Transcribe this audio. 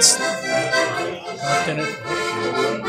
Can it?